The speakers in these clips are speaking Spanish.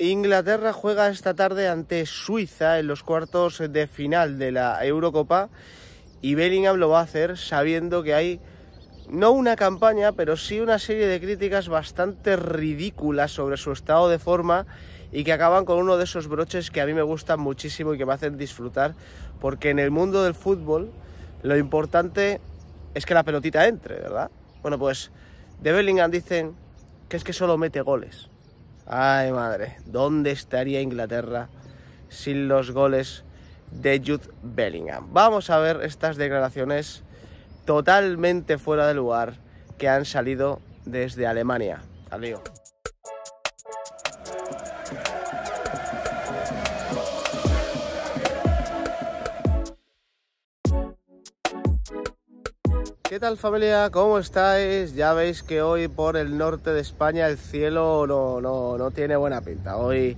Inglaterra juega esta tarde ante Suiza en los cuartos de final de la Eurocopa y Bellingham lo va a hacer sabiendo que hay no una campaña, pero sí una serie de críticas bastante ridículas sobre su estado de forma y que acaban con uno de esos broches que a mí me gustan muchísimo y que me hacen disfrutar, porque en el mundo del fútbol lo importante es que la pelotita entre, ¿verdad? Bueno, pues de Bellingham dicen que es que solo mete goles. Ay, madre, ¿dónde estaría Inglaterra sin los goles de Jude Bellingham? Vamos a ver estas declaraciones totalmente fuera de lugar que han salido desde Alemania. Adiós. ¿Qué tal familia? ¿Cómo estáis? Ya veis que hoy por el norte de España el cielo no, no, no, tiene buena pinta. Hoy,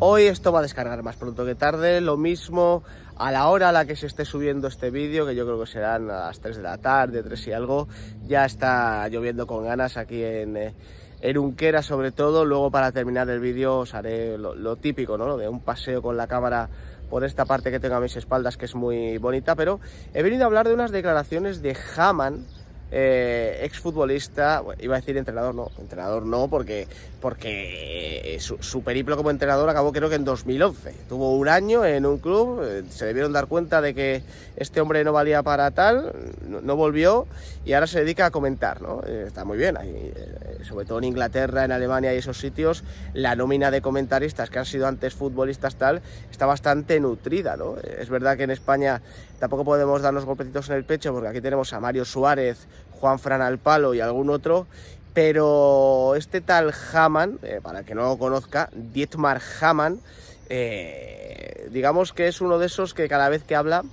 hoy esto va a descargar más pronto que tarde. Lo mismo a la hora a la que se esté subiendo este vídeo, que yo creo que serán a las 3 de la tarde, 3 y algo. Ya está lloviendo con ganas aquí en, eh, en Unquera sobre todo. Luego para terminar el vídeo os haré lo, lo típico, ¿no? De un paseo con la cámara por esta parte que tengo a mis espaldas que es muy bonita, pero he venido a hablar de unas declaraciones de Haman, eh, exfutbolista, iba a decir entrenador, no, entrenador no, porque, porque su, periplo como entrenador acabó creo que en 2011. Tuvo un año en un club, eh, se debieron dar cuenta de que este hombre no valía para tal, no, volvió y ahora se dedica a comentar, ¿no? Eh, está muy bien, eh, sobre todo en Inglaterra, en Alemania y esos sitios, la nómina de comentaristas que han sido antes futbolistas tal, está bastante nutrida, ¿no? Es verdad que en España tampoco podemos darnos golpecitos en el pecho porque aquí tenemos a Mario Suárez, Juan Fran al palo y algún otro, pero este tal Haman, eh, para el que no lo conozca, Dietmar Haman, eh, digamos que es uno de esos que cada vez que habla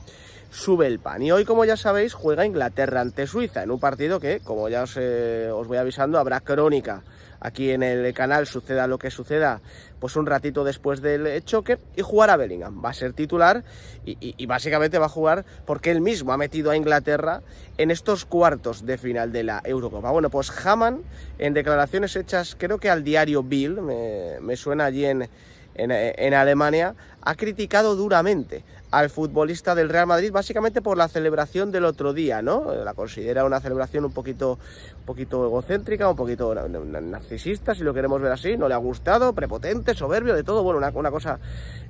sube el pan. Y hoy, como ya sabéis, juega Inglaterra ante Suiza en un partido que, como ya os, eh, os voy avisando, habrá crónica aquí en el canal, suceda lo que suceda, pues un ratito después del choque y jugar a Bellingham. Va a ser titular y, básicamente va a jugar porque él mismo ha metido a Inglaterra en estos cuartos de final de la Eurocopa. Bueno, pues Haman, en declaraciones hechas, creo que al diario Bill, me, suena allí en, en Alemania, ha criticado duramente al futbolista del Real Madrid, básicamente por la celebración del otro día, ¿no? La considera una celebración un poquito, un poquito egocéntrica, un poquito narcisista, si lo queremos ver así, no le ha gustado, prepotente, soberbio, de todo, bueno, una, cosa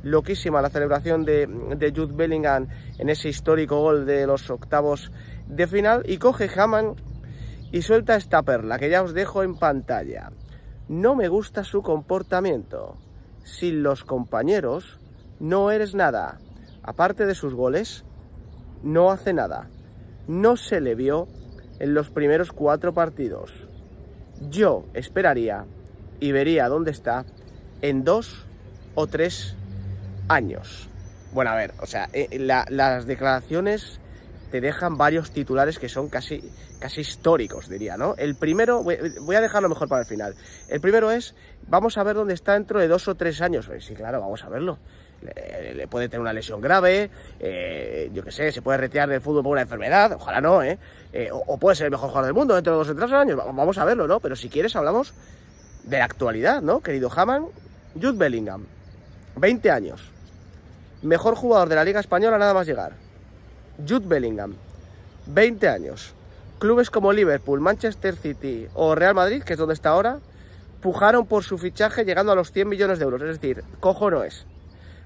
loquísima la celebración de, de Jude Bellingham en ese histórico gol de los octavos de final, y coge Haman y suelta esta perla, que ya os dejo en pantalla. No me gusta su comportamiento. Sin los compañeros, no eres nada aparte de sus goles, no hace nada. No se le vio en los primeros cuatro partidos. Yo esperaría y vería dónde está en dos o tres años. Bueno, a ver, o sea, eh, las declaraciones te dejan varios titulares que son casi, casi históricos, diría, ¿no? El primero, voy a dejarlo mejor para el final. El primero es, vamos a ver dónde está dentro de dos o tres años. Pues sí, claro, vamos a verlo le, puede tener una lesión grave, eh, yo qué sé, se puede retirar del fútbol por una enfermedad, ojalá no, ¿eh? eh o, puede ser el mejor jugador del mundo dentro de dos o tres años, vamos a verlo, ¿no? Pero si quieres hablamos de la actualidad, ¿no? Querido Haman, Jude Bellingham, 20 años, mejor jugador de la Liga Española nada más llegar. Jude Bellingham, 20 años. Clubes como Liverpool, Manchester City o Real Madrid, que es donde está ahora, pujaron por su fichaje llegando a los 100 millones de euros. Es decir, cojo no es.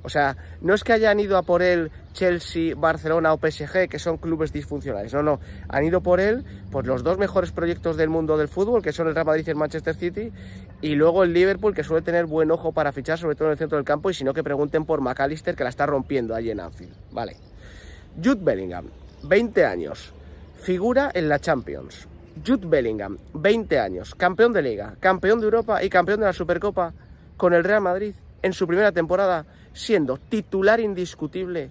O sea, no es que hayan ido a por él Chelsea, Barcelona o PSG, que son clubes disfuncionales. No, no. Han ido por él pues los dos mejores proyectos del mundo del fútbol, que son el Real Madrid y el Manchester City, y luego el Liverpool, que suele tener buen ojo para fichar, sobre todo en el centro del campo, y si no, que pregunten por McAllister, que la está rompiendo allí en Anfield. Vale. Jude Bellingham, 20 años. Figura en la Champions. Jude Bellingham, 20 años. Campeón de Liga, campeón de Europa y campeón de la Supercopa con el Real Madrid en su primera temporada siendo titular indiscutible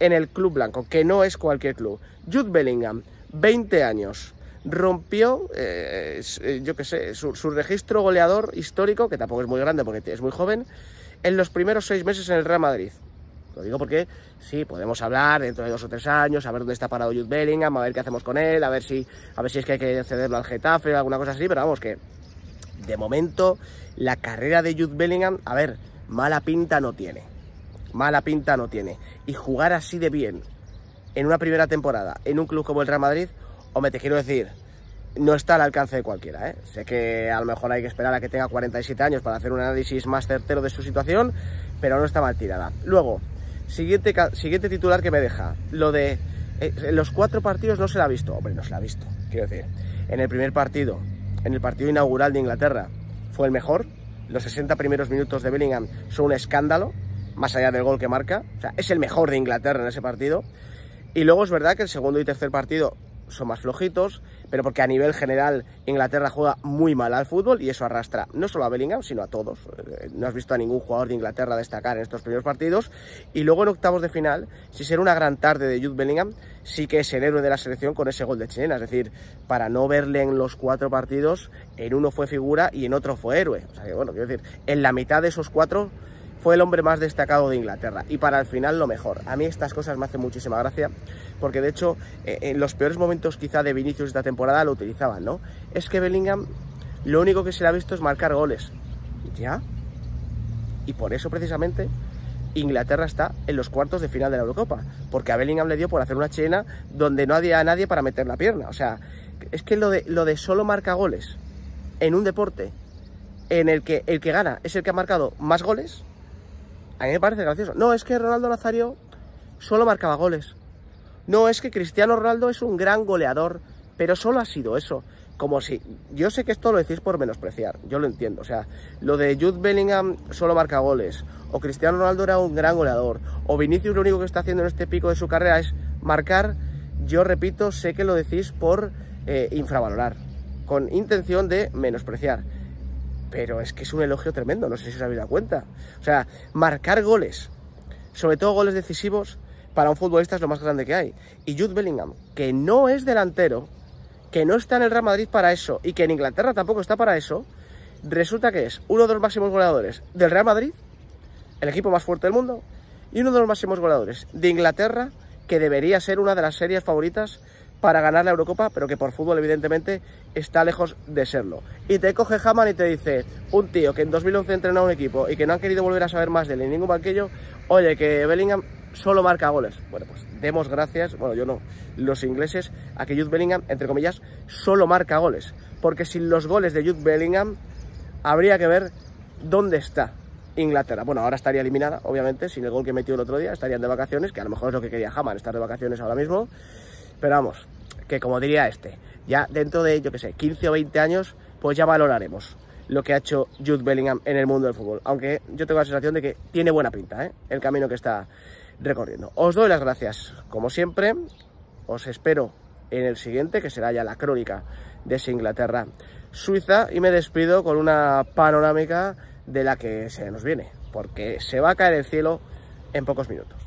en el club blanco, que no es cualquier club. Jude Bellingham, 20 años, rompió, eh, eh, yo qué sé, su, registro goleador histórico, que tampoco es muy grande porque es muy joven, en los primeros seis meses en el Real Madrid. Lo digo porque sí, podemos hablar dentro de dos o tres años, a ver dónde está parado Jude Bellingham, a ver qué hacemos con él, a ver si, a ver si es que hay que cederlo al Getafe o alguna cosa así, pero vamos que de momento, la carrera de Jude Bellingham, a ver, mala pinta no tiene. Mala pinta no tiene. Y jugar así de bien en una primera temporada en un club como el Real Madrid, o me te quiero decir, no está al alcance de cualquiera. ¿eh? Sé que a lo mejor hay que esperar a que tenga 47 años para hacer un análisis más certero de su situación, pero no está mal tirada. Luego, siguiente, siguiente titular que me deja, lo de eh, los cuatro partidos no se la ha visto. Hombre, no se la ha visto. Quiero decir, en el primer partido, en el partido inaugural de Inglaterra, fue el mejor. Los 60 primeros minutos de Bellingham son un escándalo, más allá del gol que marca. O sea, es el mejor de Inglaterra en ese partido. Y luego es verdad que el segundo y tercer partido son más flojitos, pero porque a nivel general Inglaterra juega muy mal al fútbol y eso arrastra no solo a Bellingham, sino a todos. Eh, no has visto a ningún jugador de Inglaterra destacar en estos primeros partidos. Y luego en octavos de final, si será una gran tarde de Jude Bellingham, sí que es el héroe de la selección con ese gol de Chilena. Es decir, para no verle en los cuatro partidos, en uno fue figura y en otro fue héroe. O sea que bueno, quiero decir, en la mitad de esos cuatro fue el hombre más destacado de Inglaterra y para el final lo mejor. A mí estas cosas me hacen muchísima gracia porque de hecho eh, en los peores momentos quizá de Vinicius esta temporada lo utilizaban, ¿no? Es que Bellingham lo único que se le ha visto es marcar goles. ¿Ya? Y por eso precisamente Inglaterra está en los cuartos de final de la Eurocopa, porque a Bellingham le dio por hacer una chilena donde no había nadie para meter la pierna. O sea, es que lo de, lo de solo marca goles en un deporte en el que el que gana es el que ha marcado más goles, a mí me parece gracioso. No, es que Ronaldo Nazario solo marcaba goles. No, es que Cristiano Ronaldo es un gran goleador, pero solo ha sido eso. Como si. Yo sé que esto lo decís por menospreciar, yo lo entiendo. O sea, lo de Jude Bellingham solo marca goles, o Cristiano Ronaldo era un gran goleador, o Vinicius lo único que está haciendo en este pico de su carrera es marcar. Yo repito, sé que lo decís por eh, infravalorar, con intención de menospreciar pero es que es un elogio tremendo, no sé si os habéis dado cuenta. O sea, marcar goles, sobre todo goles decisivos, para un futbolista es lo más grande que hay. Y Jude Bellingham, que no es delantero, que no está en el Real Madrid para eso, y que en Inglaterra tampoco está para eso, resulta que es uno de los máximos goleadores del Real Madrid, el equipo más fuerte del mundo, y uno de los máximos goleadores de Inglaterra, que debería ser una de las series favoritas para ganar la Eurocopa, pero que por fútbol evidentemente está lejos de serlo. Y te coge Haman y te dice, un tío que en 2011 entrenó a un equipo y que no han querido volver a saber más de él en ningún banquillo, oye, que Bellingham solo marca goles. Bueno, pues demos gracias, bueno, yo no, los ingleses, a que Jude Bellingham, entre comillas, solo marca goles. Porque sin los goles de Jude Bellingham, habría que ver dónde está Inglaterra. Bueno, ahora estaría eliminada, obviamente, sin el gol que metió el otro día, estarían de vacaciones, que a lo mejor es lo que quería Haman, estar de vacaciones ahora mismo. Pero vamos, que como diría este, ya dentro de, yo que sé, 15 o 20 años, pues ya valoraremos lo que ha hecho Jude Bellingham en el mundo del fútbol. Aunque yo tengo la sensación de que tiene buena pinta, ¿eh? El camino que está recorriendo. Os doy las gracias, como siempre. Os espero en el siguiente, que será ya la crónica de Inglaterra Suiza. Y me despido con una panorámica de la que se nos viene, porque se va a caer el cielo en pocos minutos.